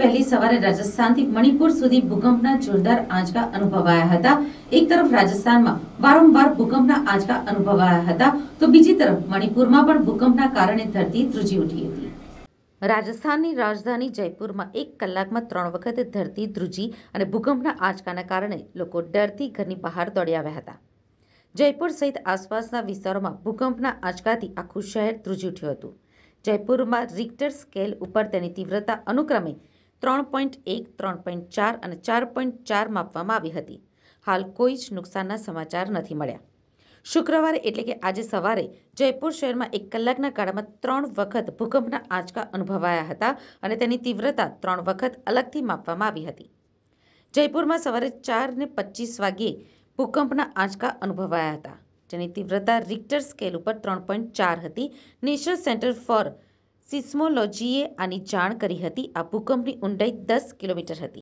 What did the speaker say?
વહેલી સવારે રાજસ્થાનથી મણિપુર સુધી ભૂકંપના જોરદાર આંચકા અનુભવાયા હતા. એક તરફ રાજસ્થાનમાં વારંવાર ભૂકંપના આંચકા અનુભવાયા હતા, તો બીજી તરફ મણિપુરમાં પણ ભૂકંપના કારણે ધરતી ધ્રુજી ઉઠી હતી. રાજસ્થાનની રાજધાની જયપુરમાં એક કલાકમાં ત્રણ વખત ધરતી ધ્રુજી અને ભૂકંપના આંચકાના કારણે લોકો ડરથી ઘરની બહાર દોડી આવ્યા હતા. જયપુર સહિત આસપાસના વિસ્તારોમાં ભૂકંપના આંચકાથી આખું શહેર ધ્રુજી ઉઠ્યું હતું. જયપુરમાં રિક્ટર સ્કેલ ઉપર તેની તીવ્રતા અનુક્રમે ત્રણ પોઈન્ટ એક, ત્રણ પોઈન્ટ ચાર અને ચાર પોઈન્ટ ચાર માપવામાં આવી હતી. હાલ કોઈ જ નુકસાનના સમાચાર નથી મળ્યા. શુક્રવારે એટલે કે આજે સવારે જયપુર શહેરમાં એક કલાકના ગાળામાં ત્રણ વખત ભૂકંપના આંચકા અનુભવાયા હતા અને તેની તીવ્રતા ત્રણ વખત અલગથી માપવામાં આવી હતી. જયપુરમાં સવારે ચાર ને પચીસ વાગ્યે ભૂકંપના આંચકા અનુભવાયા હતા. જેની તીવ્રતા રિક્ટર સ્કેલ ઉપર ત્રણ પોઈન્ટ ચાર હતી. નેશનલ સેન્ટર ફોર સિસ્મોલોજીએ આની જાણ કરી હતી. આ ભૂકંપની ઊંડાઈ દસ કિલોમીટર હતી.